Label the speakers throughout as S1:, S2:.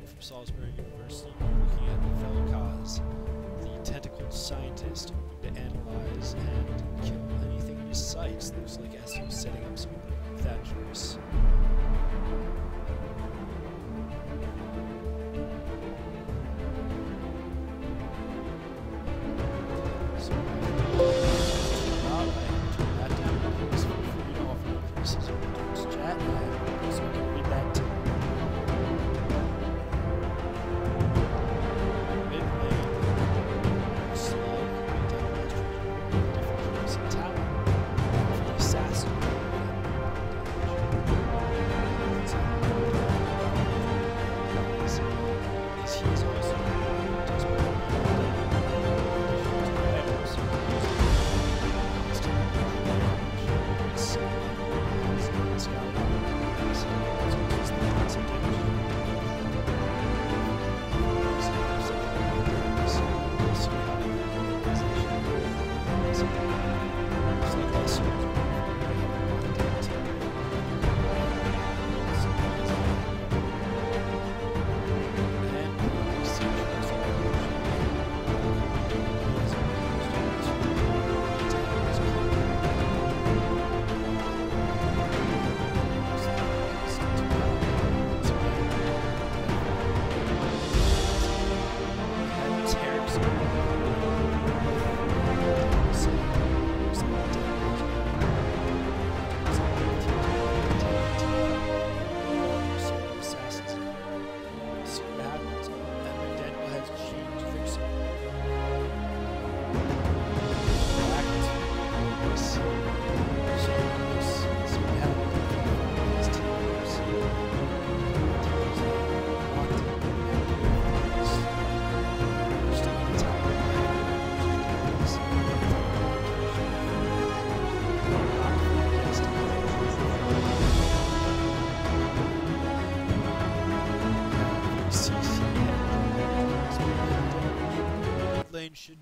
S1: The from Salisbury University, looking at Vel'Koz, the tentacled scientist hoping to analyze and kill anything in his sights. Looks like SU setting up some Thatcherus.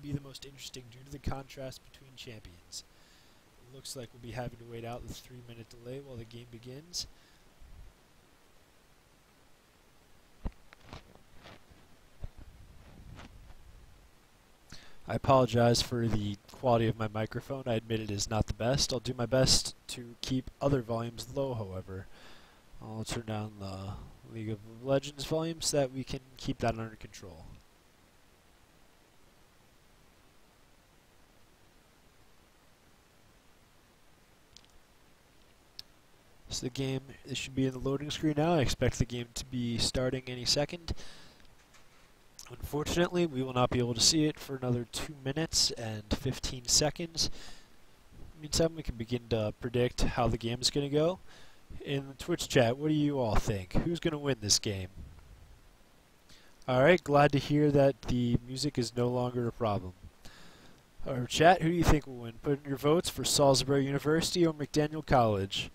S1: Be the most interesting due to the contrast between champions. Looks like we'll be having to wait out the three minute delay while the game begins. I apologize for the quality of my microphone. I admit it is not the best. I'll do my best to keep other volumes low, however. I'll turn down the League of Legends volume so that we can keep that under control. So the game this should be in the loading screen now. I expect the game to be starting any second. Unfortunately, we will not be able to see it for another 2 minutes and 15 seconds. Meantime, we can begin to predict how the game is going to go. In the Twitch chat, what do you all think? Who's going to win this game? Alright, glad to hear that the music is no longer a problem. Our chat, who do you think will win? Put in your votes for Salisbury University or McDaniel College.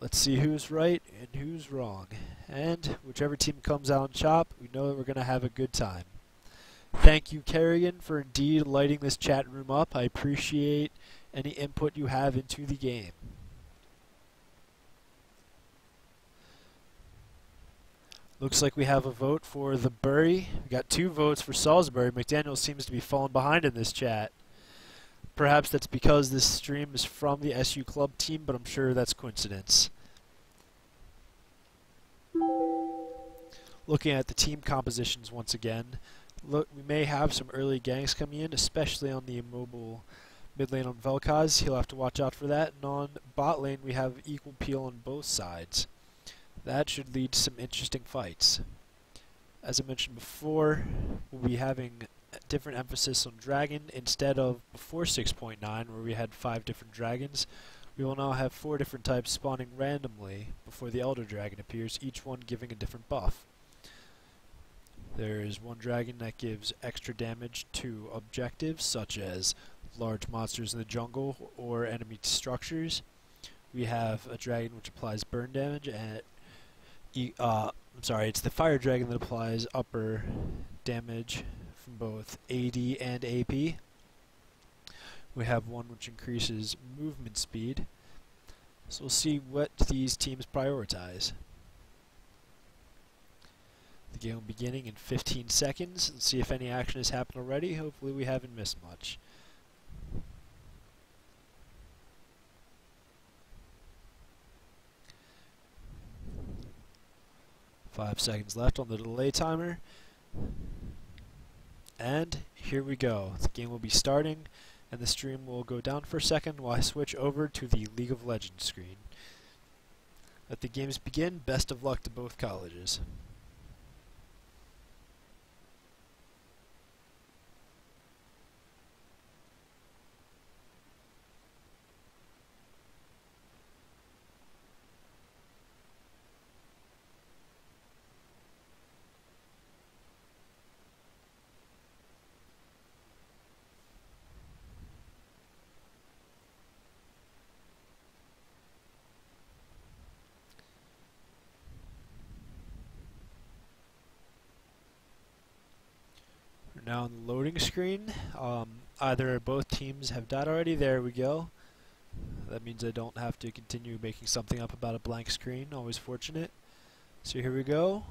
S1: Let's see who's right and who's wrong. And whichever team comes out on top, we know that we're going to have a good time. Thank you, Kerrigan, for indeed lighting this chat room up. I appreciate any input you have into the game. Looks like we have a vote for the Bury. We got two votes for Salisbury. McDaniel seems to be falling behind in this chat. Perhaps that's because this stream is from the SU Club team, but I'm sure that's coincidence. Looking at the team compositions once again, look, we may have some early ganks coming in, especially on the immobile mid lane on Vel'Koz. He'll have to watch out for that. And on bot lane, we have equal peel on both sides. That should lead to some interesting fights. As I mentioned before, we'll be having different emphasis on dragon instead of before 6.9 where we had five different dragons. We will now have four different types spawning randomly before the Elder Dragon appears, each one giving a different buff. There is one dragon that gives extra damage to objectives such as large monsters in the jungle or enemy structures. We have a dragon which applies burn damage and e uh, I'm sorry, it's the Fire Dragon that applies upper damage both AD and AP. We have one which increases movement speed. So we'll see what these teams prioritize. The game will be beginning in 15 seconds and see if any action has happened already. Hopefully we haven't missed much. Five seconds left on the delay timer. And here we go. The game will be starting and the stream will go down for a second while I switch over to the League of Legends screen. Let the games begin. Best of luck to both colleges. Now on the loading screen. Um, either both teams have died already. There we go. That means I don't have to continue making something up about a blank screen. Always fortunate. So here we go.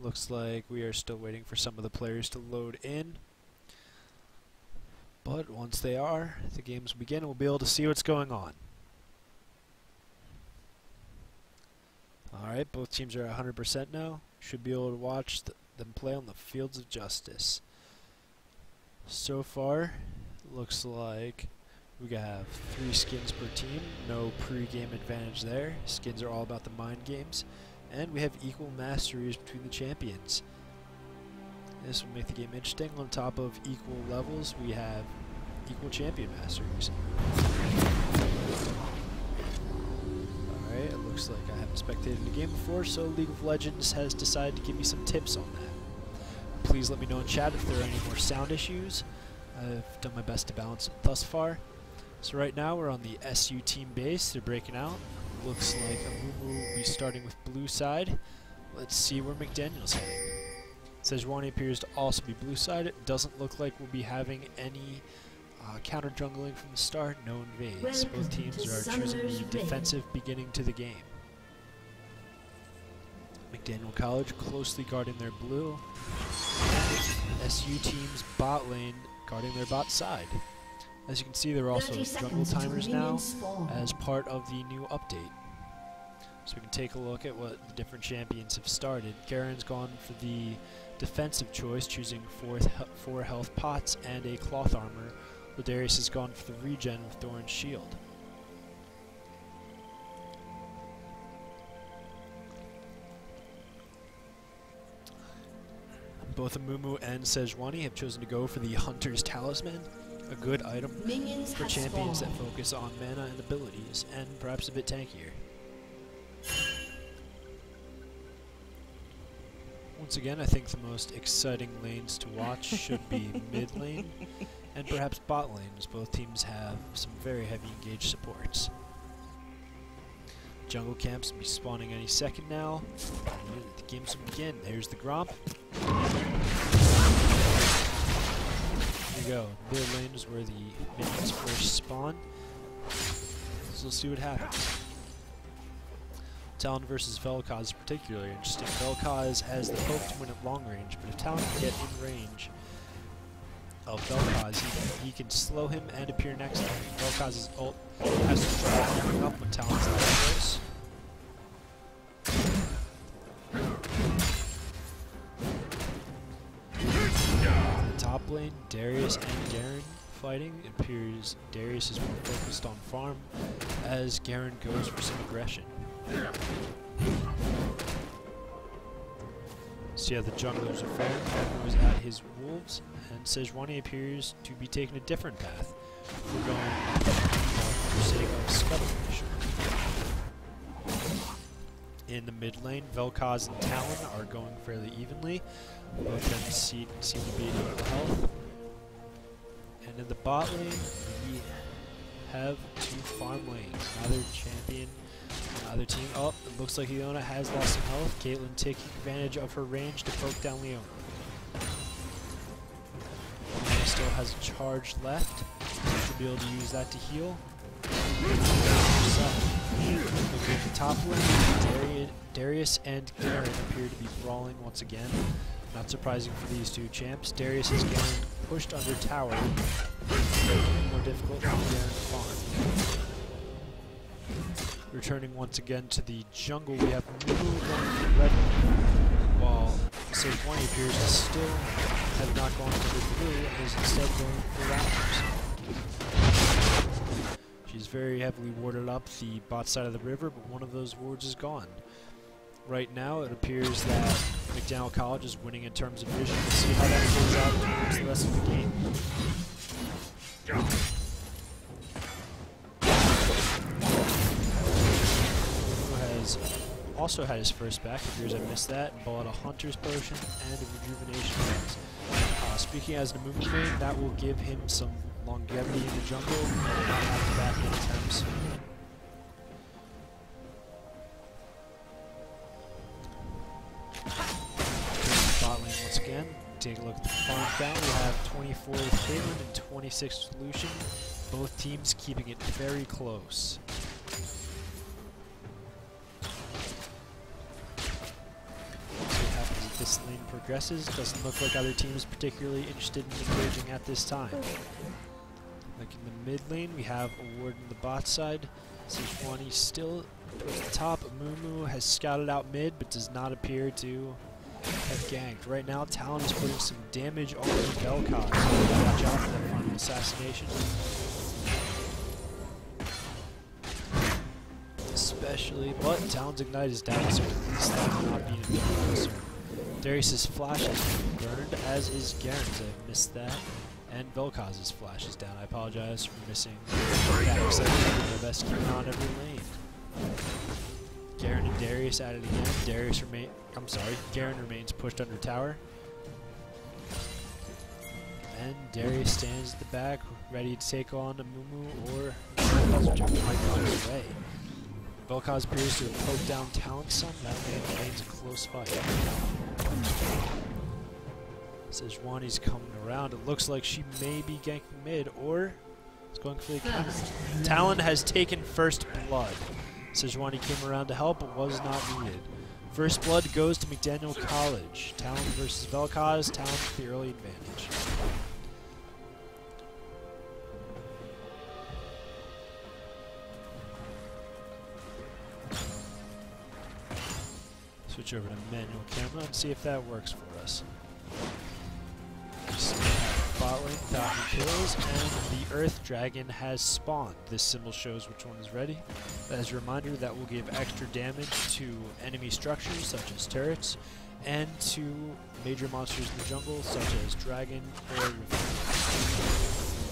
S1: Looks like we are still waiting for some of the players to load in. But once they are, the games begin we'll be able to see what's going on. Alright, both teams are 100% now. Should be able to watch them play on the fields of justice. So far, looks like we have three skins per team. No pre-game advantage there. Skins are all about the mind games. And we have equal masteries between the champions. This will make the game interesting. On top of equal levels, we have equal champion masteries. Alright, it looks like I haven't spectated a game before, so League of Legends has decided to give me some tips on that please let me know in chat if there are any more sound issues. I've done my best to balance it thus far. So right now we're on the SU team base. They're breaking out. Looks like Amumu will be starting with blue side. Let's see where McDaniel's heading. Sejuani appears to also be blue side. It doesn't look like we'll be having any uh, counter jungling from the start. No invades. Welcome Both teams are choosing the defensive beginning to the game. McDaniel College closely guarding their blue. SU team's bot lane guarding their bot side. As you can see, there are also jungle timers now as part of the new update. So we can take a look at what the different champions have started. Garen's gone for the defensive choice, choosing four, four health pots and a cloth armor. Ladarius has gone for the regen with Doran's shield. Both Amumu and Sejuani have chosen to go for the Hunter's Talisman, a good item Minions for champions spawned. that focus on mana and abilities, and perhaps a bit tankier. Once again, I think the most exciting lanes to watch should be mid lane and perhaps bot lane, as both teams have some very heavy engaged supports. Jungle camps will be spawning any second now. The games will begin. There's the Gromp. Go. Mid lane is where the minions first spawn. So we'll see what happens. Talon versus Vel'Koz is particularly interesting. Vel'Koz has the hope to win at long range, but if Talon can get in range of Vel'Koz, he, he, can slow him and appear next to him. Vel'Koz's ult has to try up when Talon's close. Darius and Garen fighting. It appears Darius is more focused on farm as Garen goes for some aggression. So yeah, the junglers are fair. Garen was at his wolves, and Sejuani appears to be taking a different path. We're going for sake of scuttle In the mid lane, Vel'Koz and Talon are going fairly evenly. Both of them seem, to be equal health. In the bot lane, we have two farm lanes. Neither champion uh, Other team, oh, it looks like Leona has lost some health. Caitlyn taking advantage of her range to poke down Leona. Leona still has a charge left. She'll be able to use that to heal. Looking at the top lane, Darius and Garen appear to be brawling once again. Not surprising for these two champs. Darius is getting pushed under tower, more difficult than Garen farm. Returning once again to the jungle, we have going red, while Sejuani appears to still have not gone for the blue and is instead going for Raptors. She's very heavily warded up the bot side of the river, but one of those wards is gone. Right now, it appears that McDaniel College is winning in terms of vision. We'll see how that plays out towards the rest of the game. has also had his first back. Appears I missed that. And bought a Hunter's Potion and a Rejuvenation uh, speaking as Amumu main, that will give him some longevity in the jungle and not have back attempts. Take a look at the farm count. We have 24 with Caitlyn and 26 with Lucian. Both teams keeping it very close. What happens if this lane progresses. Doesn't look like other teams particularly interested in engaging at this time. Like in the mid lane, we have a ward in the bot side. Sejuani still at the top. Mumu has scouted out mid, but does not appear to have ganked. Right now, Talon is putting some damage on Vel'Koz. So watch out for that final assassination. Especially, but Talon's Ignite is down, so at least that will not an Darius's flash has been burned, as is Garen's. I missed that. And Vel'Koz's flash is down. I apologize for missing that because I did best keeping on every lane. Garen and Darius at it again. Darius remain I'm sorry, Garen remains pushed under tower. And Darius stands at the back, ready to take on a Mumu or Vel'Koz might go his way. Vel'Koz appears to have poked down Talon some. That remains a close fight. Sejuani's coming around. It looks like she may be ganking mid, or is going for the counter. Talon has taken first blood. Sejuani came around to help, but was not needed. First blood goes to McDaniel College. Talon versus Vel'Koz. Talon with the early advantage. Switch over to manual camera and see if that works for us. Bot lane, Falcon kills, and the Earth Dragon has spawned. This symbol shows which one is ready. As a reminder, that will give extra damage to enemy structures such as turrets, and to major monsters in the jungle such as Dragon or Rift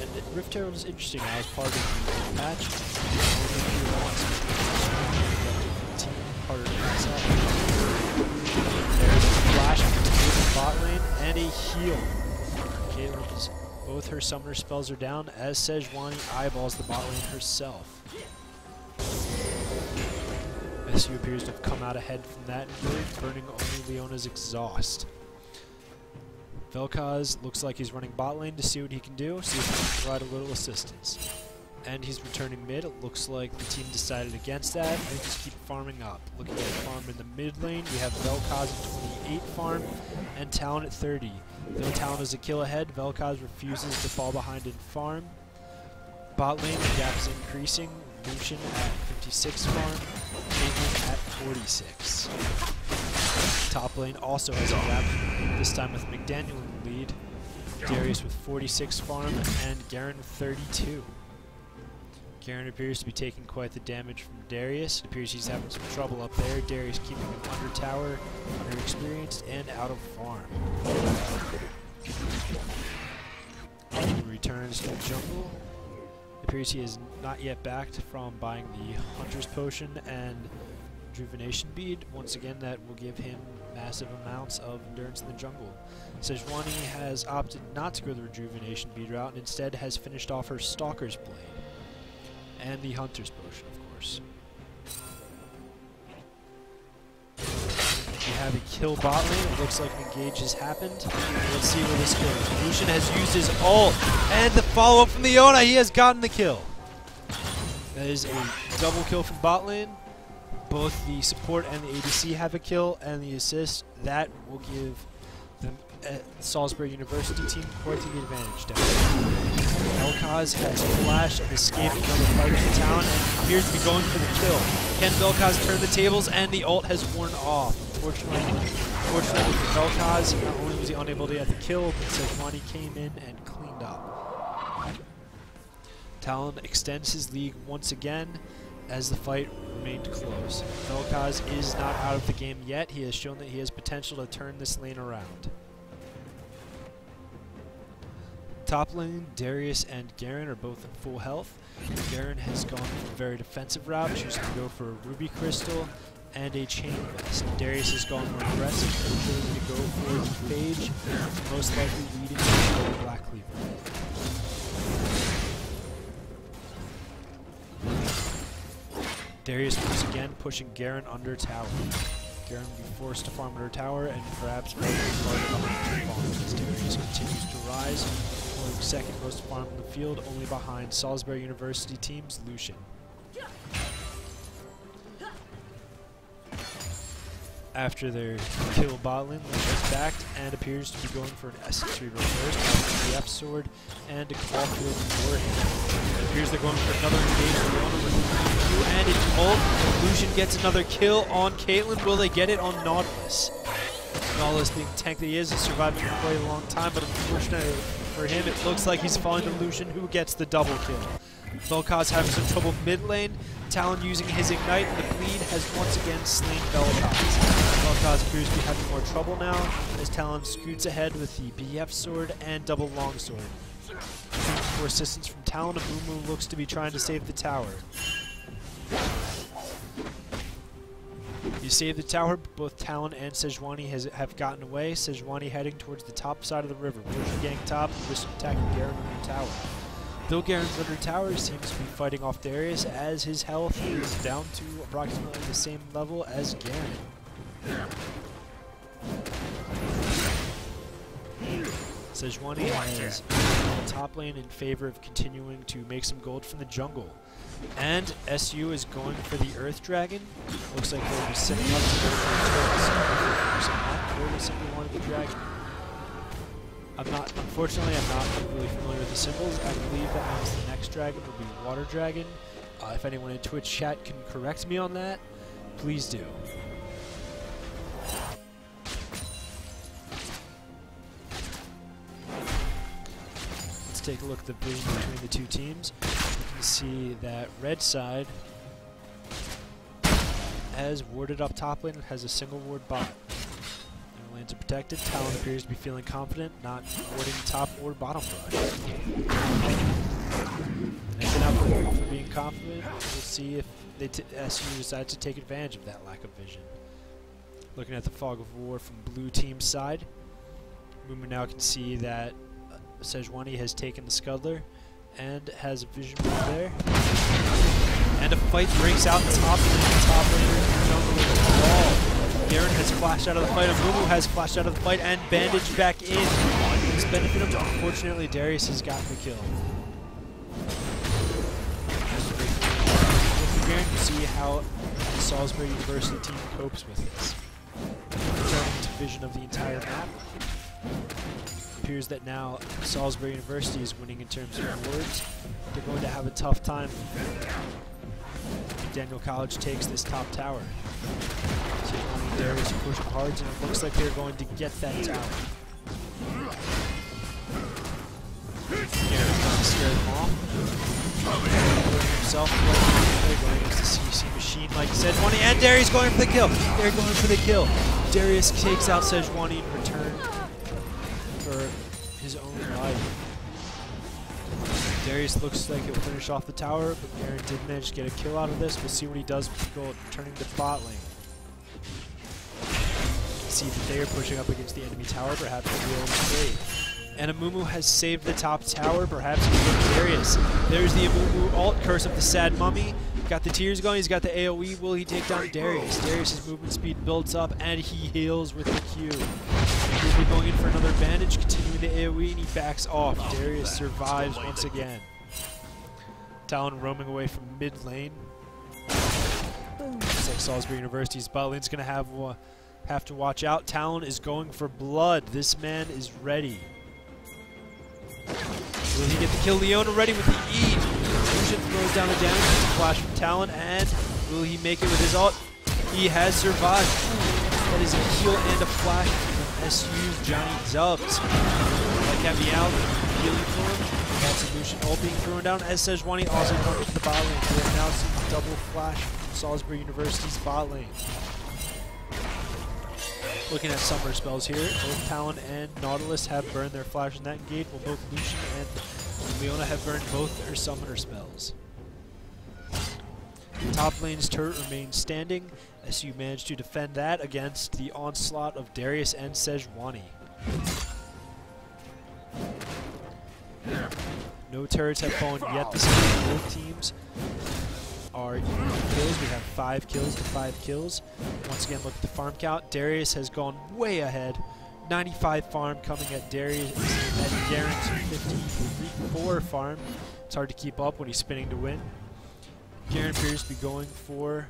S1: And Rift Herald is interesting now as part of the patch. There's a flash the bot lane and a heal. Both her summoner spells are down as Sejuani eyeballs the bot lane herself. SU appears to have come out ahead from that burning only Leona's exhaust. Vel'Koz looks like he's running bot lane to see what he can do, see if he can provide a little assistance and he's returning mid. It looks like the team decided against that and just keep farming up. Looking at farm in the mid lane, we have Vel'Koz at 28 farm and Talon at 30. Though Talon is a kill ahead, Vel'Koz refuses to fall behind in farm. Bot lane, the gap is increasing. Lucian at 56 farm, Caitlyn at 46. Top lane also has a gap, this time with McDaniel in the lead. Darius with 46 farm and Garen with 32. Garen appears to be taking quite the damage from Darius. It appears he's having some trouble up there. Darius keeping him under tower, under experienced, and out of farm. He returns to the jungle. It appears he is not yet backed from buying the Hunter's Potion and Rejuvenation Bead. Once again, that will give him massive amounts of endurance in the jungle. Sejuani has opted not to go the Rejuvenation Bead route and instead has finished off her Stalker's Blade and the Hunter's Potion, of course. We have a kill bot lane. It looks like an engage has happened. Let's see where this goes. Lucian has used his ult, and the follow-up from the Iona, he has gotten the kill. That is a double kill from bot lane. Both the support and the ADC have a kill, and the assist. That will give the uh, Salisbury University team quite the advantage down Vel'Koz has flashed and escaped the fight in town and appears to be going for the kill. Can Vel'Koz turn the tables? And the ult has worn off. Fortunately, unfortunately for Vel'Koz, not only was he unable to get the kill, but Sejuani came in and cleaned up. Talon extends his lead once again as the fight remained close. Vel'Koz is not out of the game yet. He has shown that he has potential to turn this lane around. Top lane, Darius and Garen are both in full health. Garen has gone for a very defensive route, choosing to go for a Ruby Crystal and a Chain Vest. Darius has gone more aggressive, choosing to go for the Phage, most likely leading to the Black Cleaver. Darius once again pushing Garen under tower. Garen will be forced to farm under tower and perhaps a part of as Darius continues to rise second most farm in the field, only behind Salisbury University team's Lucian. After their kill botlane, is backed and appears to be going for an S3 reverse, the F sword, and a Caulfield warhead. It appears they're going for another engagement with and it's ult. Lucian gets another kill on Caitlyn. Will they get it on Nautilus? Nautilus being tank that he is, has survived for quite a long time, but unfortunately for him, it looks like he's falling to Lucian, who gets the double kill. Vel'Koz having some trouble mid lane. Talon using his Ignite, and the Bleed has once again slain Vel'Koz. Vel'Koz appears to be having more trouble now, as Talon scoots ahead with the BF sword and double longsword. For assistance from Talon, Amumu looks to be trying to save the tower. You save the tower, but both Talon and Sejuani has, have gotten away. Sejuani heading towards the top side of the river. Pushing getting top, just attacking Garen under tower. Though Garen's under tower seems to be fighting off Darius as his health is down to approximately the same level as Garen. Sejuani has top lane in favor of continuing to make some gold from the jungle. And SU is going for the Earth Dragon. Looks like they'll be setting up to go for the Or they simply wanted the Dragon. I'm not, unfortunately, I'm not really familiar with the symbols. I believe that means the next dragon will be Water Dragon. Uh, if anyone in Twitch chat can correct me on that, please do. Let's take a look at the vision between the two teams see that red side has warded up top lane and has a single ward bot. And lanes are protected. Talon appears to be feeling confident, not warding top or bottom brush. Next up for, being confident, we'll see if they uh, SU decide to take advantage of that lack of vision. Looking at the fog of war from blue team's side, Mumu now can see that uh, Sejuani has taken the Scuttler and has vision right there. And a fight breaks out top lane, top laner, jungle wall. Garen has flashed out of the fight, and Mumu has flashed out of the fight and bandaged back in. Benefit him. Unfortunately, Darius has gotten the kill. Garen, you see how the Salisbury University team copes with this. Returning to vision of the entire map appears that now Salisbury University is winning in terms of awards. They're going to have a tough time Daniel College takes this top tower. So Darius pushing hard, and it looks like they're going to get that tower. Garen's going to scare them off. Himself going against the CC machine, like Sejuani, and Darius going for the kill. They're going for the kill. Darius takes out Sejuani return for his own life. Darius looks like he'll finish off the tower, but Garen did manage to get a kill out of this. We'll see what he does with gold, turning to bot lane. See that they are pushing up against the enemy tower, perhaps they'll be able. And Amumu has saved the top tower, perhaps with Darius. There's the Amumu ult, Curse of the Sad Mummy, Got the tears going. He's got the AoE. Will he take down Darius? Darius' movement speed builds up, and he heals with the Q. He'll be going in for another bandage, continuing the AoE, and he backs off. Darius survives once again. Talon roaming away from mid lane. Looks like Salisbury University's bot lane's going to have uh, have to watch out. Talon is going for blood. This man is ready. Will he get the kill? Leona ready with the E. Throws down the damage. Flash from Talon, and will he make it with his ult? He has survived. That is a heal and a flash from SU's Johnny Dubs. That meow, healing for him. That's a Lucian ult being thrown down as Sejuani also going to the bot lane. We have now seen double flash from Salisbury University's bot lane. Looking at summoner spells here, both Talon and Nautilus have burned their flash in that engage, while both Lucian and Leona have burned both their summoner spells. The top lane's turret remains standing, as you managed to defend that against the onslaught of Darius and Sejuani. No turrets have fallen yet this game. Both teams are kills. We have five kills to five kills. Once again, look at the farm count. Darius has gone way ahead. 95 farm coming at Darius at Garen's 54 farm. It's hard to keep up when he's spinning to win. Garen appears to be going for...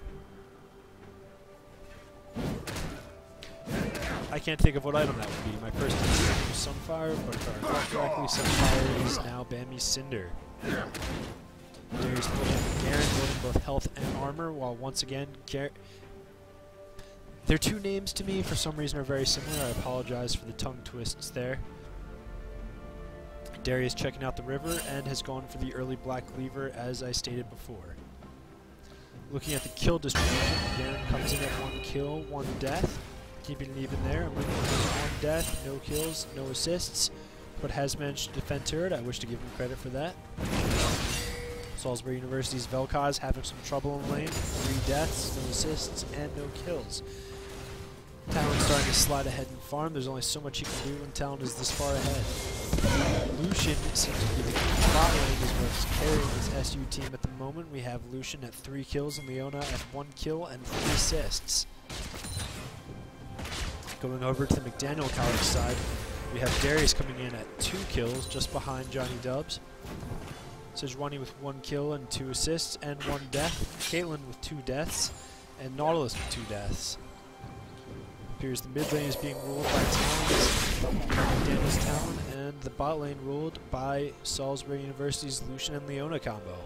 S1: I can't think of what item that would be. My first instinct was Sunfire, but if I recall correctly, Sunfire is now Bami's Cinder. Darius building Garen building both health and armor, while once again, Gar their two names to me, for some reason, are very similar. I apologize for the tongue twists there. Darius checking out the river and has gone for the early Black Cleaver, as I stated before. Looking at the kill distribution, Garen comes in at one kill, one death, keeping it even there. I'm looking for one death, no kills, no assists, but has managed to defend turret. I wish to give him credit for that. Salisbury University's Vel'Koz having some trouble in lane. Three deaths, no assists, and no kills. Talon starting to slide ahead in farm. There's only so much you can do when Talon is this far ahead. Lucian seems to be the bot lane is what's carrying this SU team at the moment. We have Lucian at three kills and Leona at one kill and three assists. Going over to the McDaniel College side, we have Darius coming in at two kills just behind Johnny Dubs. Sejuani with one kill and two assists and one death. Caitlyn with two deaths. And Nautilus with two deaths. Appears the mid lane is being ruled by Talons, Daniels Talon, and the bot lane ruled by Salisbury University's Lucian and Leona combo.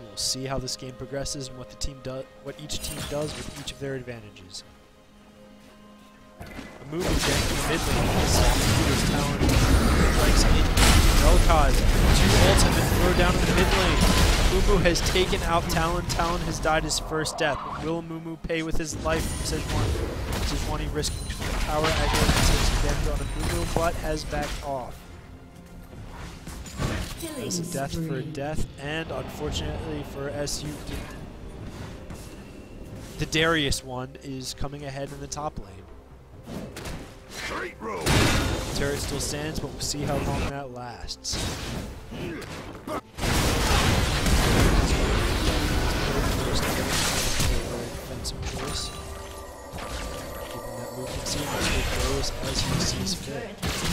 S1: We'll see how this game progresses and what the team does, what each team does with each of their advantages. A move is getting the mid lane Talon strikes in Vel'Koz, two been thrown down in the mid lane. Mumu has taken out Talon. Talon has died his first death. Will Mumu pay with his life from Sejuani? Sejuani risking power aggro takes damage on a Mumu, but has backed off. That's a death for a death, and unfortunately for SU, the Darius one is coming ahead in the top lane. Straight road. Turret still stands, but we'll see how long that lasts. As he sees fit.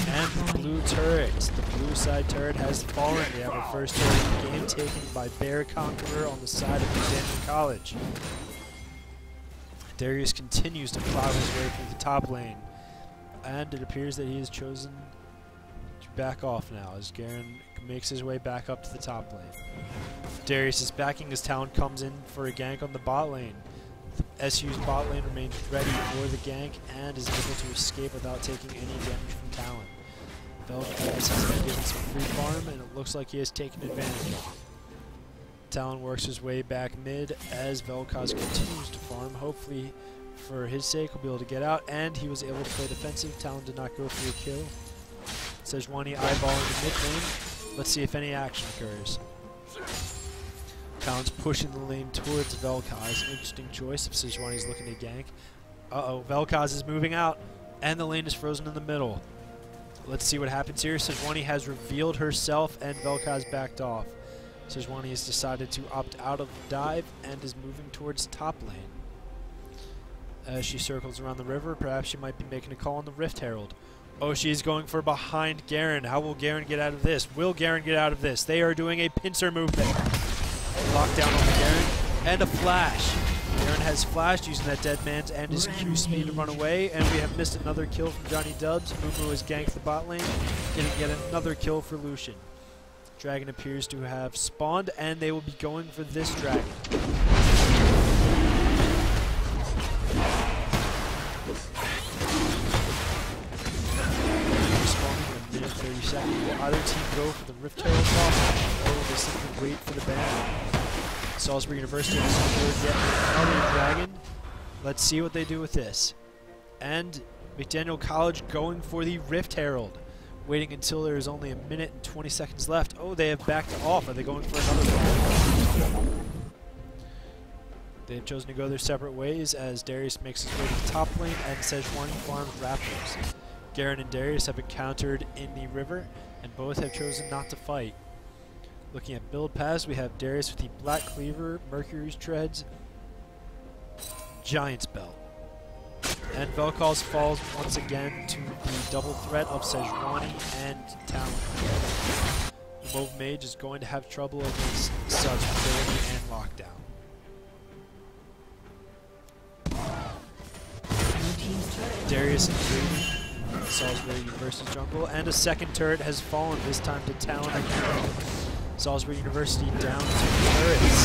S1: And the blue turret, the blue side turret has fallen. We have our first turret in the game taken by Bear Conqueror on the side of McDaniel College. Darius continues to plow his way through the top lane. And it appears that he has chosen to back off now as Garen makes his way back up to the top lane. Darius is backing as Talon comes in for a gank on the bot lane. SU's bot lane remains ready for the gank and is able to escape without taking any damage from Talon. Vel'Koz has been given some free farm and it looks like he has taken advantage. Talon works his way back mid as Vel'Koz continues to farm. Hopefully for his sake, he'll be able to get out, and he was able to play defensive. Talon did not go for a kill. Sejuani eyeballing the mid lane. Let's see if any action occurs. Talon's pushing the lane towards Vel'Koz. Interesting choice if Sejuani's looking to gank. Uh-oh, Vel'Koz is moving out, and the lane is frozen in the middle. Let's see what happens here. Sejuani has revealed herself, and Vel'Koz backed off. Sejuani has decided to opt out of the dive and is moving towards top lane. As she circles around the river, perhaps she might be making a call on the Rift Herald. Oh, she's going for behind Garen. How will Garen get out of this? Will Garen get out of this? They are doing a pincer movement. Lockdown on Garen. And a flash. Garen has flashed using that dead man's and his Q speed to run away. And we have missed another kill from Johnny Dubs. Mumu has ganked the bot lane. Getting yet another kill for Lucian. Dragon appears to have spawned, and they will be going for this dragon. Spawning in a minute 30 seconds. Will either team go for the Rift Herald or will they simply wait for the? Salisbury University has secured yet another dragon. Let's see what they do with this. And McDaniel College going for the Rift Herald waiting until there is only a minute and 20 seconds left. Oh, they have backed off. Are they going for another? They've chosen to go their separate ways as Darius makes his way to the top lane and Sejuani farms Raptors. Garen and Darius have encountered in the river, and both have chosen not to fight. Looking at build paths, we have Darius with the Black Cleaver, Mercury's Treads, Giant's Belt. And Vel'Koz falls once again to the double threat of Sejuani and Talon. The Mauve Mage is going to have trouble against such ability and lockdown. Darius and Green, Salisbury University jungle, and a second turret has fallen, this time to Talon. Salisbury University down to turrets.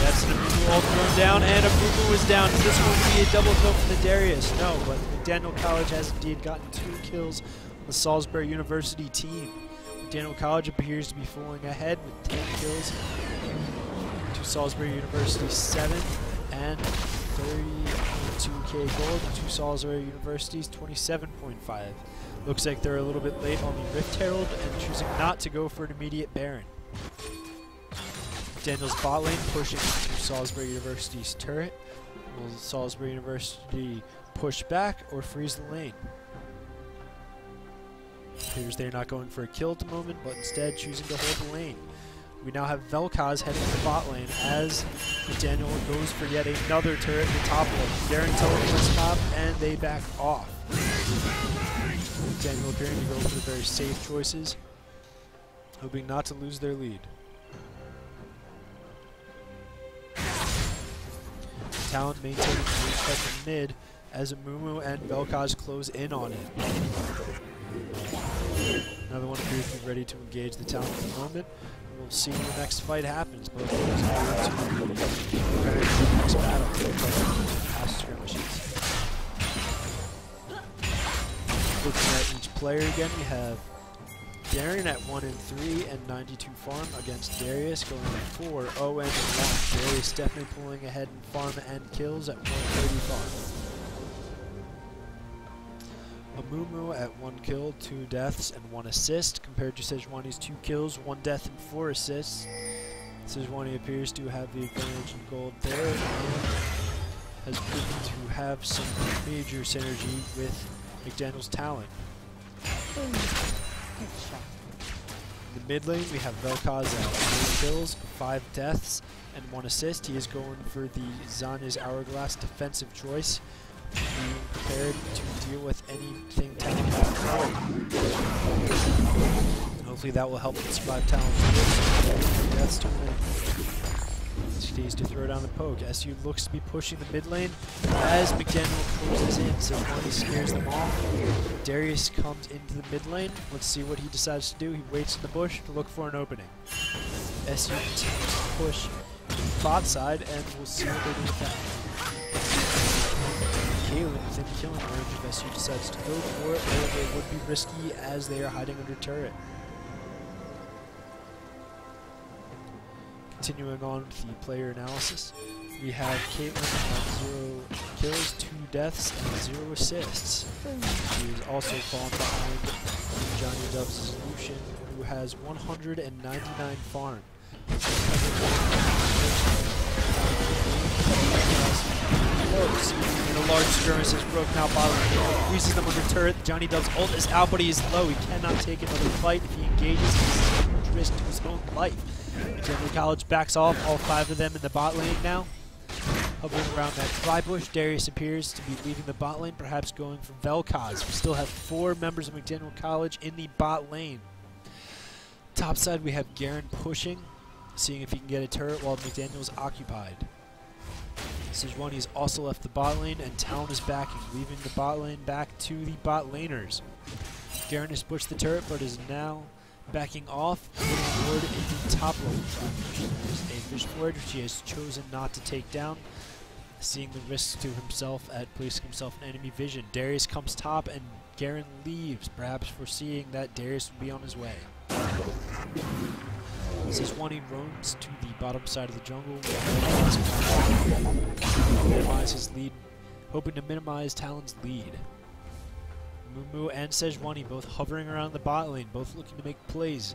S1: That's an Amumu all thrown down, and Amumu is down. Is this will be a double kill for the Darius? No, but McDaniel College has indeed gotten two kills on the Salisbury University team. McDaniel College appears to be falling ahead with 10 kills to Salisbury University 7 and 32k gold to Salisbury University's 27.5. Looks like they're a little bit late on the Rift Herald and choosing not to go for an immediate Baron. Daniel's bot lane pushing to Salisbury University's turret. Will Salisbury University push back or freeze the lane? Appears they're not going for a kill at the moment, but instead choosing to hold the lane. We now have Vel'Koz heading to the bot lane as Daniel goes for yet another turret the top lane. Garen teleports top and they back off. Daniel appearing to go for the very safe choices, hoping not to lose their lead. Talon maintaining the the mid as Amumu and Vel'Koz close in on it. Another one appears to be ready to engage the Talon at the moment. We'll see when the next fight happens. Both are to prepare for the next battle. Past skirmishes. Looking at each player again, we have Garen at 1 and 3 and 92 farm against Darius going at 4, 0 and 1. Darius definitely pulling ahead in farm and kills at 130 farm. Amumu at 1 kill, 2 deaths, and 1 assist compared to Sejuani's 2 kills, 1 death, and 4 assists. Sejuani appears to have the advantage in gold there has proven to have some major synergy with McDaniel's Talon. In the mid lane, we have Vel'Koz at 3 kills, 5 deaths, and 1 assist. He is going for the Zhonya's Hourglass defensive choice, prepared to deal with anything Talon Hopefully that will help him survive Talon's That's too many needs to throw down the poke. SU looks to be pushing the mid lane as McDaniel closes in, so he scares them off. Darius comes into the mid lane. Let's see what he decides to do. He waits in the bush to look for an opening. SU continues to push bot side, and we'll see what they do with that. Caitlyn within killing range if SU decides to go for it, or it would be risky as they are hiding under turret. Continuing on with the player analysis, we have Caitlyn at zero kills, two deaths, and zero assists. She is also fallen behind Johnny Dubs' Lucian, who has 199 farm. Close. And a large skirmish has broken out bottom. Freezes them under turret. Johnny Dubs' ult is out, but he is low. He cannot take another fight. If he engages, he's risk to his own life. Denver College backs off, all five of them in the bot lane now. Hovering around that dry bush, Darius appears to be leaving the bot lane, perhaps going for Vel'Koz. We still have four members of McDaniel College in the bot lane. Top side, we have Garen pushing, seeing if he can get a turret while McDaniel's occupied. Sejuani's also left the bot lane, and Talon is backing, leaving the bot lane back to the bot laners. Garen has pushed the turret, but is now backing off, putting ward into top level. There's a Vision Ward, which he has chosen not to take down, seeing the risks to himself at placing himself in enemy vision. Darius comes top, and Garen leaves, perhaps foreseeing that Darius would be on his way. Sejuani roams to the bottom side of the jungle, minimize his lead, hoping to minimize Talon's lead. Mumu and Sejuani both hovering around the bot lane, both looking to make plays.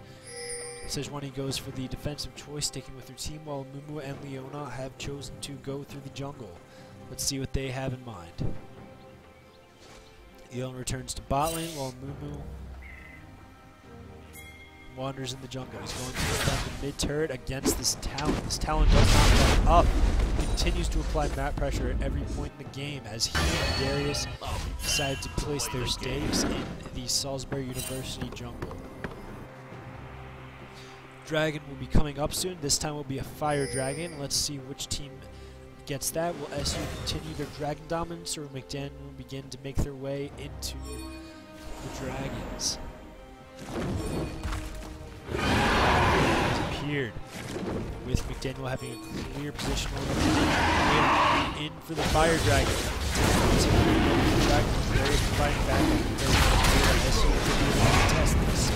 S1: Sejuani goes for the defensive choice, sticking with her team, while Mumu and Leona have chosen to go through the jungle. Let's see what they have in mind. Leona returns to bot lane, while Mumu wanders in the jungle. He's going to defend the mid turret against this Talon. This Talon does not let up. Continues to apply map pressure at every point in the game as he and Darius decide to place their stakes in the Salisbury University jungle. Dragon will be coming up soon. This time will be a Fire Dragon. Let's see which team gets that. Will SU continue their Dragon dominance or will McDaniel begin to make their way into the Dragons? Disappeared. With McDaniel having a clear position in, for the Fire Dragon. Dragon very providing back this.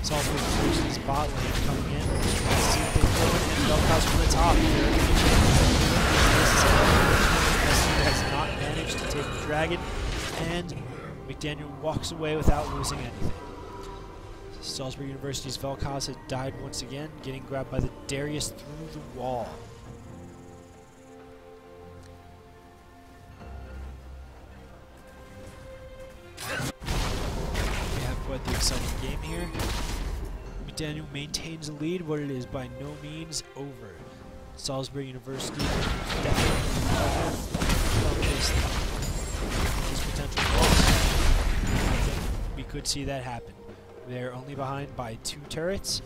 S1: It's also Bruce's bot lane coming in. Let's see if they pull it and Vel'Koz from the top. SU has not managed to take the dragon, and McDaniel walks away without losing anything. Salisbury University's Vel'Koz had died once again, getting grabbed by the Darius through the wall. We have quite the exciting game here. McDaniel maintains the lead, but it is by no means over. Salisbury University definitely his potential loss. We could see that happen. They're only behind by two turrets,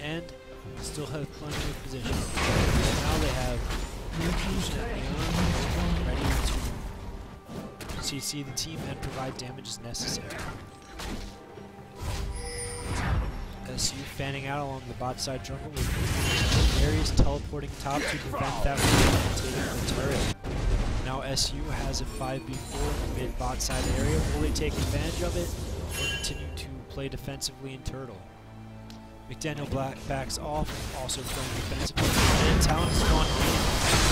S1: and still have plenty of position. now they have ready to CC the team and provide damage as necessary. SU fanning out along the bot side jungle with areas teleporting top to prevent that from taking the turret. Now SU has a 5v4 mid bot side area. Will they take advantage of it or continue to play defensively in Turtle. McDaniel Black backs off, also playing defensively. And Talon has gone in.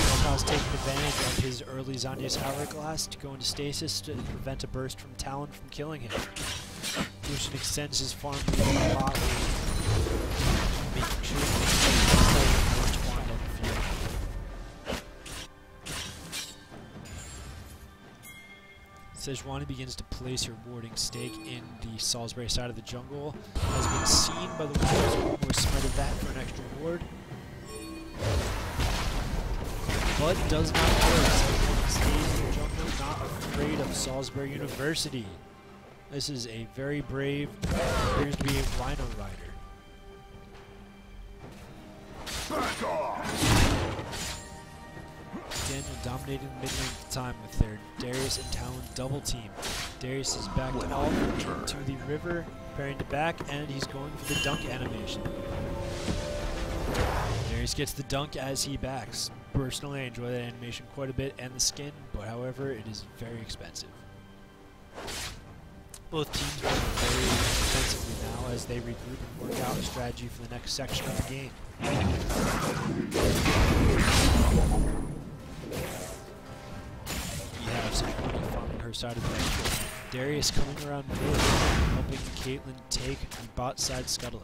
S1: Vel'Koz taking advantage of his early Zhonya's Hourglass to go into stasis to prevent a burst from Talon from killing him. Lucian extends his farm making sure Sejuani begins to place her warding stake in the Salisbury side of the jungle. Has been seen by the Wolves who of that for an extra ward. But does not care. Stays in the jungle, not afraid of Salisbury University. This is a very brave, appears to be a Rhino Rider. Back off! Dominating the mid lane at the time with their Darius and Talon double team. Darius is backed off to the river, preparing to back, and he's going for the dunk animation. Darius gets the dunk as he backs. Personally, I enjoy that animation quite a bit and the skin, but however, it is very expensive. Both teams are very defensively now as they regroup and work out a strategy for the next section of the game. Side of the. Darius coming around mid, helping Caitlyn take the bot side scuttler.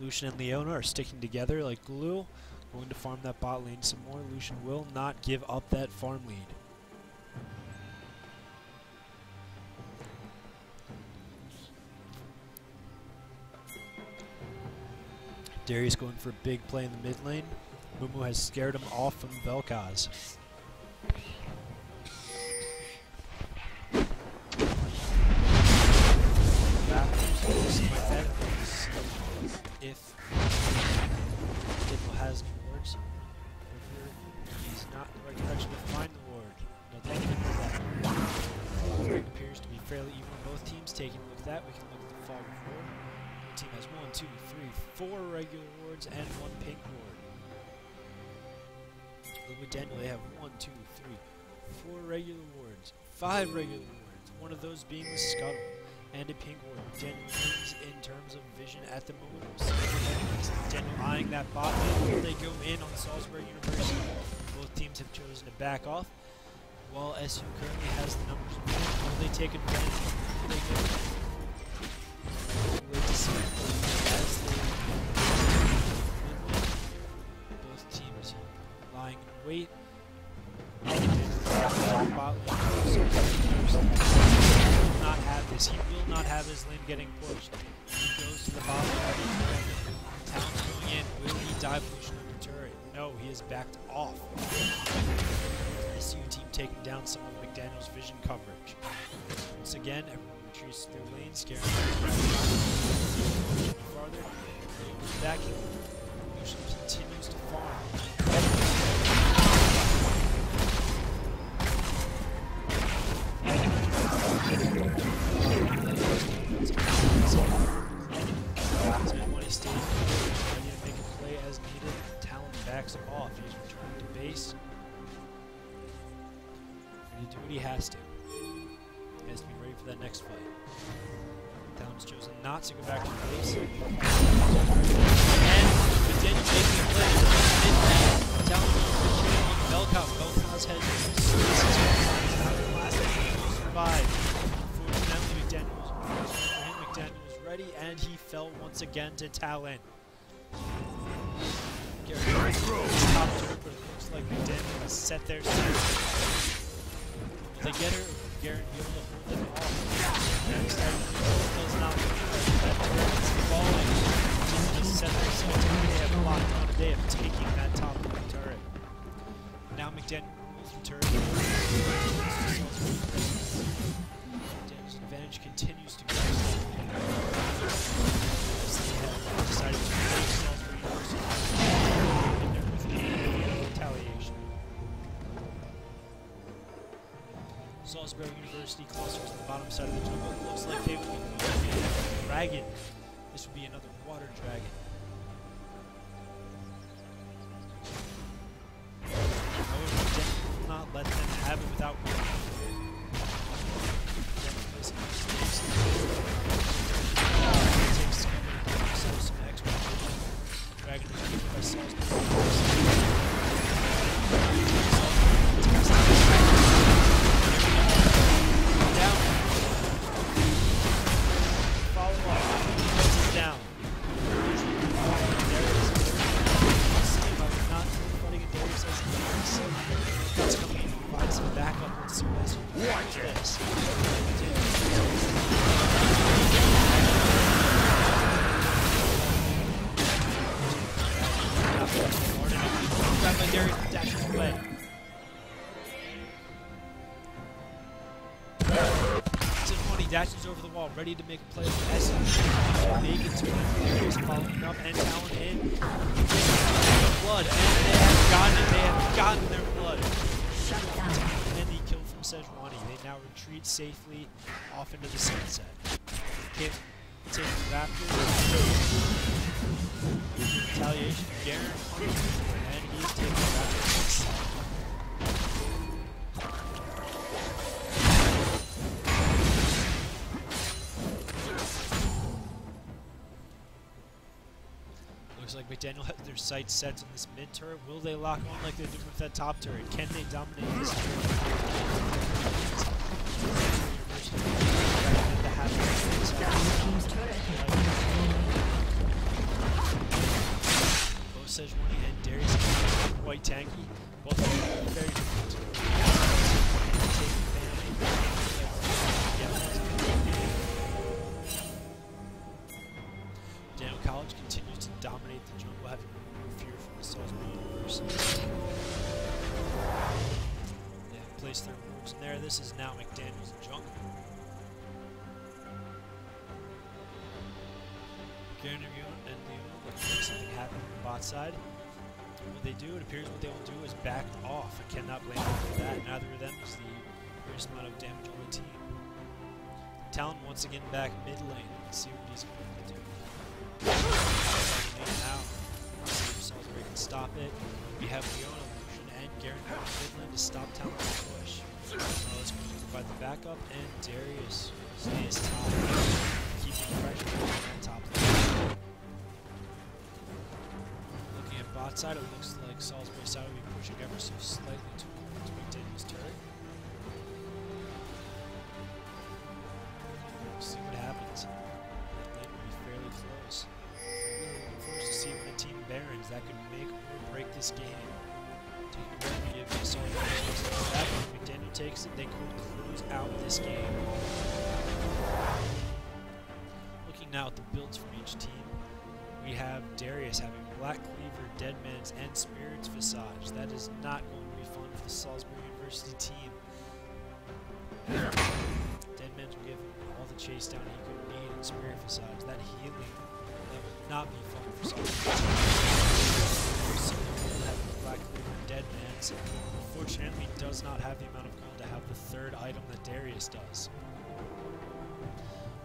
S1: Lucian and Leona are sticking together like glue, going to farm that bot lane some more. Lucian will not give up that farm lead. Darius going for a big play in the mid lane. Mumu has scared him off from Vel'Koz. If Dibble has wards, he's not in the right direction to find the ward. No, thank you for that. It appears to be fairly even both teams. Taking a look at that, we can look at the fog of war. The team has one, two, three, four regular wards and one pink ward. Daniel, they have one, two, three, four regular wards, five regular wards, one of those being the Scuttle, and a pink ward. Daniel wins in terms of vision at the moment. Daniel eyeing that bot lane. They go in on Salisbury University? Both teams have chosen to back off. While SU currently has the numbers will they take advantage? Will they? Again to Talon. Garrett looks like McDaniel has set their sights. They get her? Garrett be able to hold them off? Next time, does not that turret is falling. Just set their sights. They have locked on. They have taken that top turret. Now McDaniel removes the turret. Continues to Salisbury University clusters on the bottom side of the jungle. It looks like they will be dragon. This will be another water dragon. Dashes over the wall, ready to make a play for S. Big into it. Darius following up and down in. Blood, and they have gotten it. They have gotten their blood. And the kill from Sejuani. They now retreat safely off into the sunset. Kit taking Raptor. Retaliation. Garen and he's taking Raptor. Like has their sights set on this mid turret. Will they lock on like they did with that top turret? Can they dominate this turret? Both Sejuani and Darius are quite tanky. Both are very different. This is now McDaniels Jungle. Garen and to make something happen on the bot side. What they do, it appears what they will do is back off. I cannot blame them for that. Neither of them is the greatest amount of damage on the team. Talon once again back mid lane. Let's see what he's going to do. Salisbury can stop it. We have Leona, Lucian, and Garen going mid lane to stop Talon's push. Uh, let's go to the backup, and Darius stays top, keeping pressure on top lane. Looking at bot side, it looks like Salisbury side will be pushing ever so slightly towards McDaniel's turret. We'll see what happens. That lane will be fairly close. Forward to see when a team Barons that could make or break this game. If takes it, they could close out this game. Looking now at the builds from each team, we have Darius having Black Cleaver, Deadman's, and Spirit's Visage. That is not going to be fun for the Salisbury University team. Deadman's will give him all the chase down he could need in Spirit Visage. That healing, that would not be fun for Salisbury. Having Black Cleaver. Unfortunately, does not have the amount of the third item that Darius does.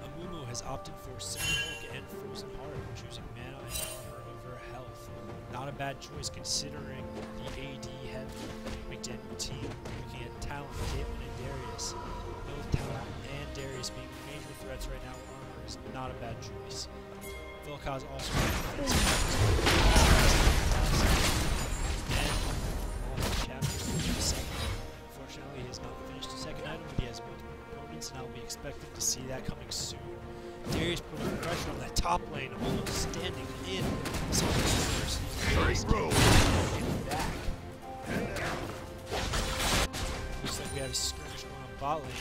S1: Amumu has opted for Silverhawk and Frozen Heart, choosing mana and armor over health. Not a bad choice considering the AD heavy McDaniel team. Looking at Talon, Caitlyn, and Darius. Both Talon and Darius being major threats right now, armor is not a bad choice. Vel'Koz also expecting to see that coming soon. Darius putting pressure on that top lane, almost standing in. So Darius getting back. Looks like we have a skirmish going on bot lane.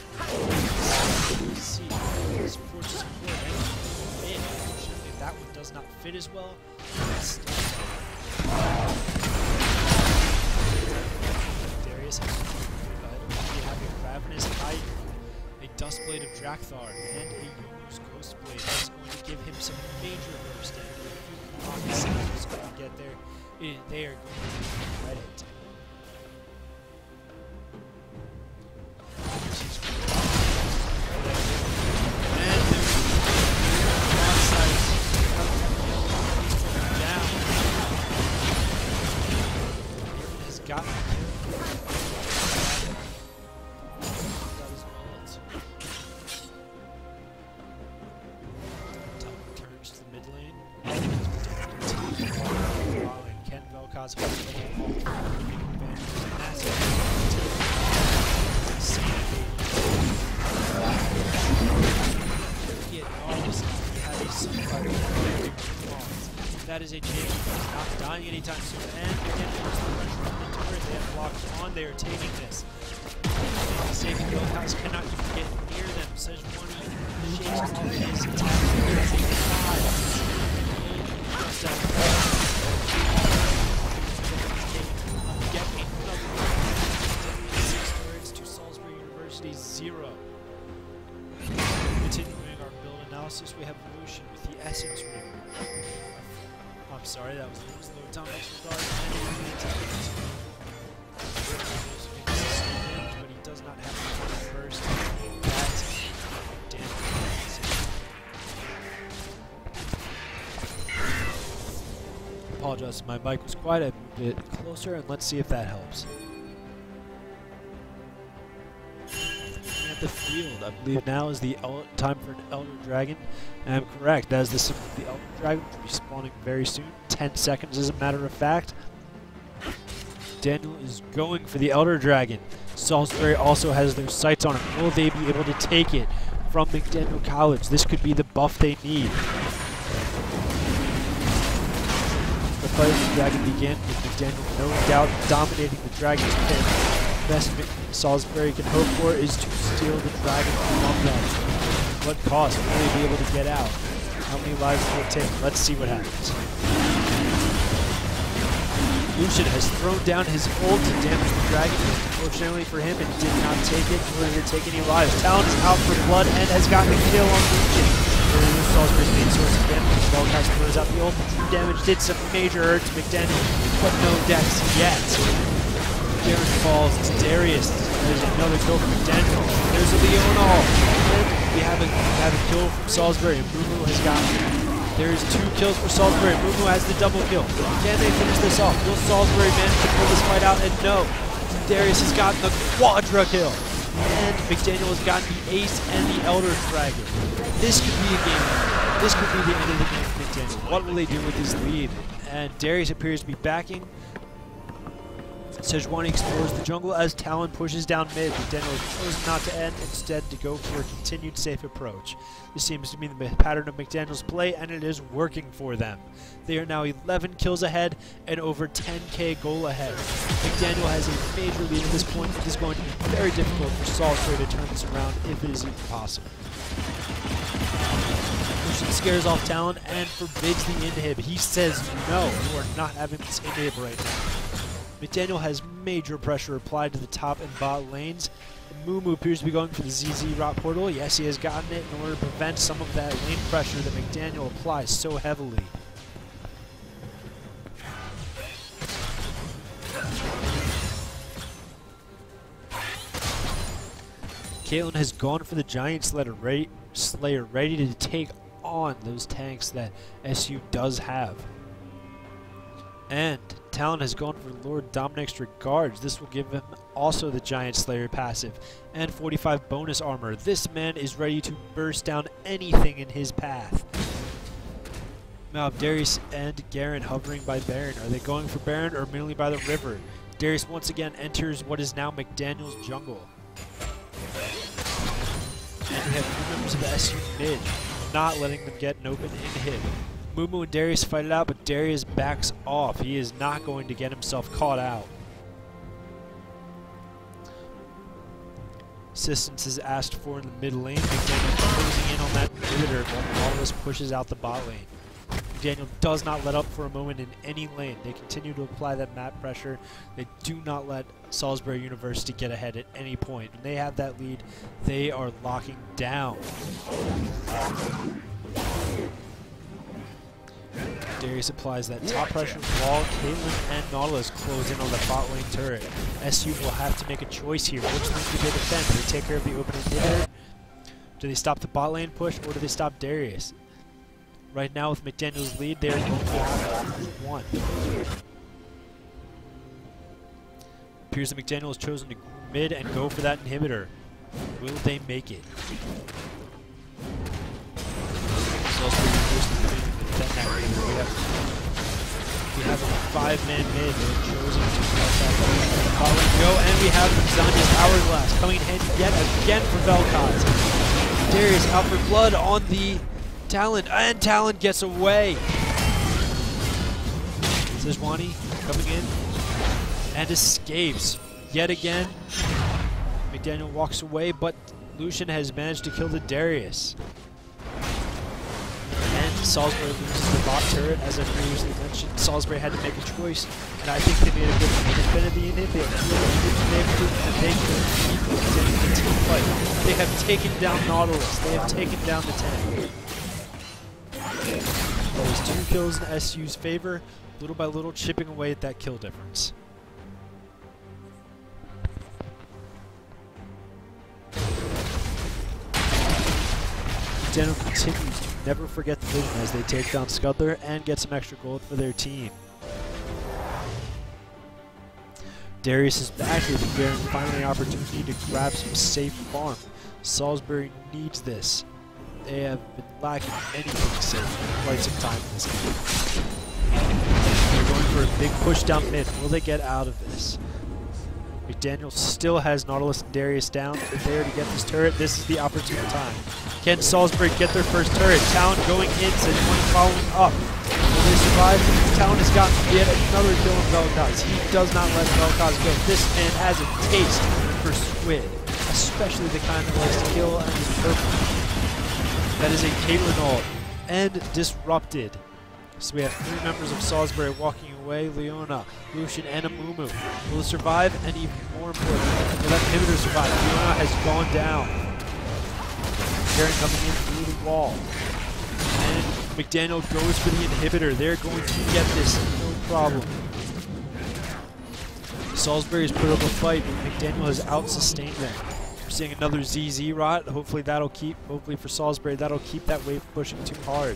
S1: See, support support and. Unfortunately, that one does not fit as well. Duskblade of Draktharr, and a Youmuu's Ghostblade. That's going to give him some major burst, and if you can going to get there, they are going to get credit. Apologize, my mic was quite a bit closer, and let's see if that helps. At the field, I believe now is the time for an Elder Dragon. And I'm correct, that is the the Elder Dragon, will be spawning very soon. 10 seconds, as a matter of fact. Daniel is going for the Elder Dragon. Salisbury also has their sights on it. Will they be able to take it from McDaniel College? This could be the buff they need. The Dragon began with McDaniel no doubt dominating the Dragon's pit. Best Salisbury can hope for is to steal the Dragon from them. What cost? Will they be able to get out? How many lives will it take? Let's see what happens. Lucian has thrown down his ult to damage the dragon. Unfortunately for him, it did not take it, nor did it take any lives. Talon is out for blood and has gotten a kill on Lucian. Salisbury's main source of damage. Vel'Koz throws out the. True damage did some major hurt to McDaniel, but no deaths yet. Garen falls to Darius. There's another kill from McDaniel. There's a Leonal. And we have a, we have a kill from Salisbury, Mumu has gotten there's two kills for Salisbury. Mumu has the double kill. Can they finish this off? Will Salisbury manage to pull this fight out? And no. Darius has gotten the quadra kill. And McDaniel has gotten the ace and the Elder Dragon. This could be a game. This could be the end of the game for McDaniel. What will they do with this lead? And Darius appears to be backing. Sejuani explores the jungle as Talon pushes down mid. McDaniel has chosen not to end, instead to go for a continued safe approach. This seems to be the pattern of McDaniel's play, and it is working for them. They are now 11 kills ahead and over 10k goal ahead. McDaniel has a major lead at this point. It is going to be very difficult for Salisbury to turn this around if it is even possible. Scares off Talon and forbids the inhib. He says, no, you are not having this inhib right now. McDaniel has major pressure applied to the top and bot lanes. Mumu appears to be going for the ZZ Rot Portal. Yes, he has gotten it in order to prevent some of that lane pressure that McDaniel applies so heavily. Caitlyn has gone for the Giant Slayer ready to take on those tanks that SU does have. And Talon has gone for Lord Dominik's Regards. This will give him also the Giant Slayer passive and 45 bonus armor. This man is ready to burst down anything in his path. Now Darius and Garen hovering by Baron. Are they going for Baron or merely by the river? Darius once again enters what is now McDaniel's jungle. And we have members of SU mid, not letting them get an open inhib. Mumu and Darius fight it out, but Darius backs off. He is not going to get himself caught out. Assistance is asked for in the mid lane. McDaniel closing in on that inhibitor, but Nautilus pushes out the bot lane. McDaniel does not let up for a moment in any lane. They continue to apply that map pressure. They do not let Salisbury University get ahead at any point. When they have that lead, they are locking down. Darius applies that top pressure wall. Caitlyn and Nautilus close in on the bot lane turret. SU will have to make a choice here. Which lane do they defend? Do they take care of the opening inhibitor? Do they stop the bot lane push or do they stop Darius? Right now with McDaniel's lead, they're one. Appears that McDaniel has chosen to mid and go for that inhibitor. Will they make it? We have, a five-man mid. They're chosen to go, and we have Zhonya's Hourglass coming in yet again for Vel'Koz. Darius for blood on the Talon, and Talon gets away. Sejuani coming in and escapes yet again. McDaniel walks away, but Lucian has managed to kill the Darius. And Salisbury loses the bot turret, as I previously mentioned. Salisbury had to make a choice, and I think they made a good one. They defended the inhib, they have equal the team fight. They have taken down Nautilus, they have taken down the tank. There's two kills in SU's favor, little by little chipping away at that kill difference. Deno continues to never forget the vision as they take down Scuttler and get some extra gold for their team. Darius is back here to finally an opportunity to grab some safe farm. Salisbury needs this. They have been lacking anything for quite some time in this game. They're going for a big push down mid. Will they get out of this? McDaniel still has Nautilus and Darius down. They're there to get this turret. This is the opportune time. Can Salisbury get their first turret? Talon going in, one following up. Will they survive? Talon has gotten yet another kill on Vel'Koz. He does not let Vel'Koz go. This man has a taste for Squid, especially the kind that likes to kill and is. That is a Caitlyn ult. And disrupted. So we have three members of Salisbury walking away, Leona, Lucian, and Amumu. Will survive? And even more important, will that inhibitor survive? Leona has gone down. Garen coming in through the wall. And McDaniel goes for the inhibitor. They're going to get this, no problem. Salisbury's put up a fight, but McDaniel has out-sustained them. Seeing another ZZ rot. Hopefully that'll keep, hopefully for Salisbury, that'll keep that wave pushing too hard.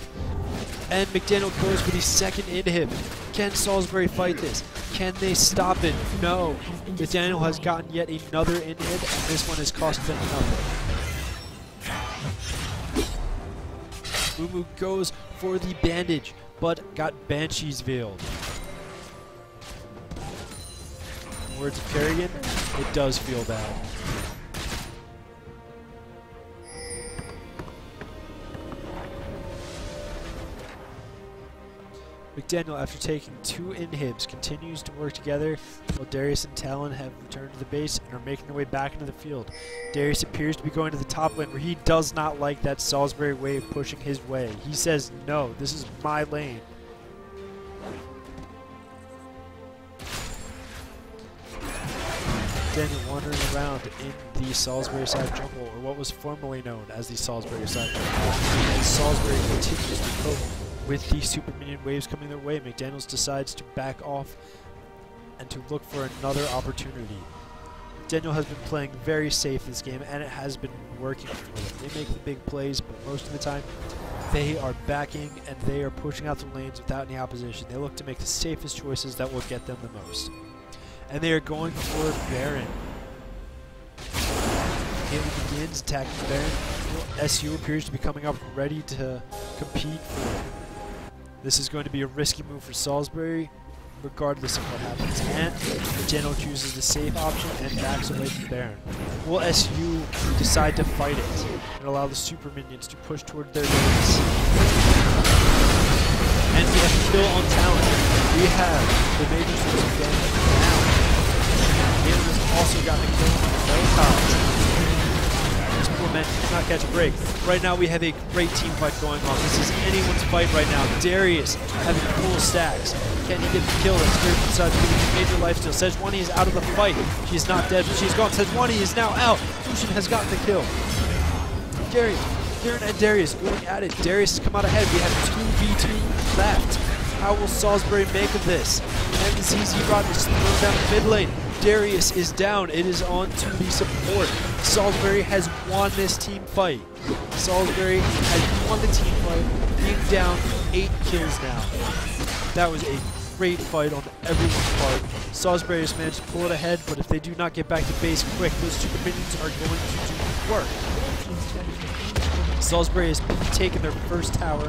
S1: And McDaniel goes for the second in inhib. Can Salisbury fight this? Can they stop it? No. McDaniel has gotten yet another in inhib, and this one has cost them nothing. Mumu goes for the bandage, but got Banshee's veiled. Words of Kerrigan, it does feel bad. McDaniel, after taking two inhibs, continues to work together while Darius and Talon have returned to the base and are making their way back into the field. Darius appears to be going to the top lane where he does not like that Salisbury wave pushing his way. He says, no, this is my lane. Daniel wandering around in the Salisbury side jungle, or what was formerly known as the Salisbury side jungle. As Salisbury continues to cope with the super minion waves coming their way, McDaniels decides to back off and to look for another opportunity. Daniel has been playing very safe this game, and it has been working for them. They make the big plays, but most of the time, they are backing and they are pushing out the lanes without any opposition. They look to make the safest choices that will get them the most and they are going for Baron. Caitlyn begins attacking Baron. SU appears to be coming up ready to compete for. This is going to be a risky move for Salisbury, regardless of what happens. And the General chooses the safe option and backs away from Baron. Will SU decide to fight it and allow the super minions to push toward their base? And we have kill on Talon. We have the major source of damage now also gotten a kill on. Man cannot catch a break. Right now we have a great team fight going on. This is anyone's fight right now. Darius having cool stacks. Can he get the kill? That's to give a major lifesteal. Sejuani is out of the fight. She's not dead, but she's gone. Sejuani is now out. Lucian has gotten the kill. Darius, Darren and Darius going at it. Darius come out ahead. We have 2v2 left. How will Salisbury make of this? And the ZZ Rot is thrown down the mid lane. Darius is down. It is on to the support. Salisbury has won this team fight. Salisbury has won the team fight, being down eight kills now. That was a great fight on everyone's part. Salisbury has managed to pull it ahead, but if they do not get back to base quick, those super minions are going to do work. Salisbury has taken their first tower.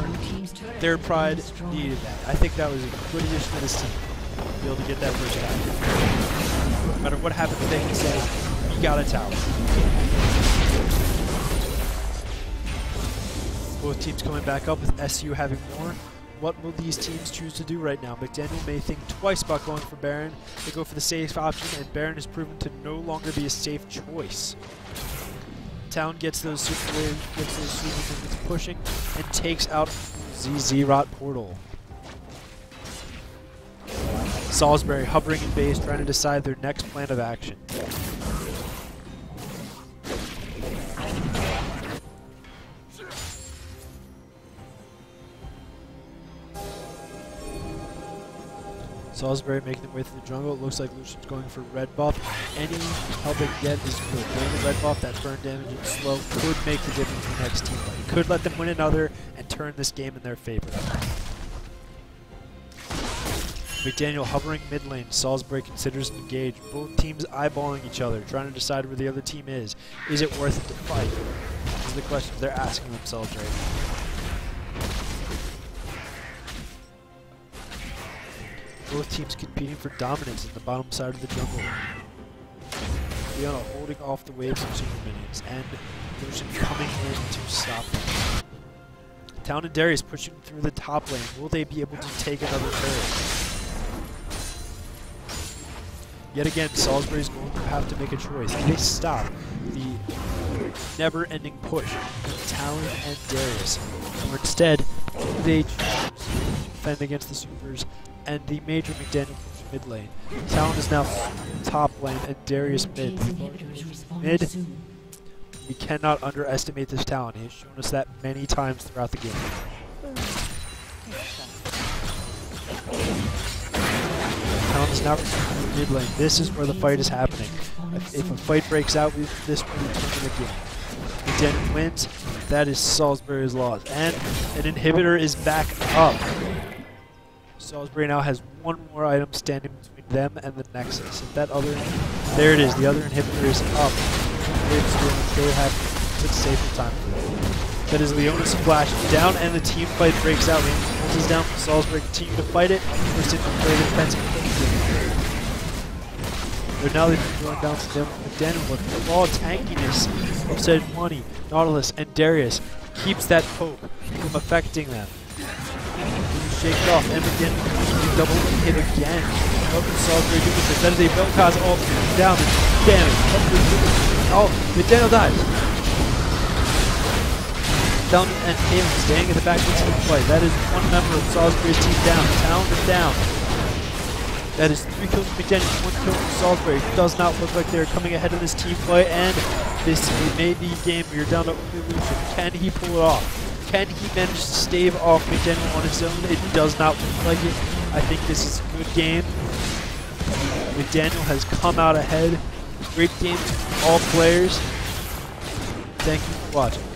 S1: Their pride needed that. I think that was a good addition to this team. to Be able to get that first tower. No matter what happens, they can say, you got a tower. Both teams coming back up with SU having more. What will these teams choose to do right now? McDaniel may think twice about going for Baron. They go for the safe option, and Baron has proven to no longer be a safe choice. Talon gets those super waves, gets those super pushing, and takes out ZZ Rot Portal. Salisbury hovering in base, trying to decide their next plan of action. Salisbury making their way through the jungle. It looks like Lucian's going for red buff. Any help they get is good. Getting the red buff, that burn damage and slow could make the difference in the next team. It could let them win another and turn this game in their favor. McDaniel hovering mid lane. Salisbury considers engage. Both teams eyeballing each other, trying to decide where the other team is. Is it worth it to fight? These are the questions they're asking themselves right now. Both teams competing for dominance in the bottom side of the jungle. Leona holding off the waves of super minions, and Lucian coming in to stop them. Talon and Darius pushing through the top lane. Will they be able to take another turret? Yet again, Salisbury's going to have to make a choice. Do they stop the never-ending push of Talon and Darius? Or instead, they defend against the supers, and the major McDaniel push mid lane. Talon is now top lane, and Darius mid. Mid, we cannot underestimate this Talon. He has shown us that many times throughout the game. Talon is now mid lane. This is where the fight is happening. If, if a fight breaks out, this will determine the game. McDaniel wins. That is Salisbury's loss. And an inhibitor is back up. Salisbury now has one more item standing between them and the Nexus. If that other, there it is. The other inhibitor is up. They have took safer time. That is Leona's flash down, and the team fight breaks out. Leona is down. Salisbury continue to fight it. First in play defensive. But now they've going down to them. McDaniel with raw tankiness of said money. Nautilus and Darius keeps that poke from affecting them. Shakes off, and McDaniel double hit again. Up to Salisbury this. That is a Vel'Koz ult down. Damage. Oh, McDaniel dies. Down and him staying in the back of the fight. That is one member of Salisbury's team down. Talon is down. That is three kills from McDaniel, one kill from Salisbury. Does not look like they're coming ahead in this team fight, and this may be a game where you're down to Lucian. Can he pull it off? Can he manage to stave off McDaniel on his own? It does not look like it. I think this is a good game. McDaniel has come out ahead. Great game to all players. Thank you for watching.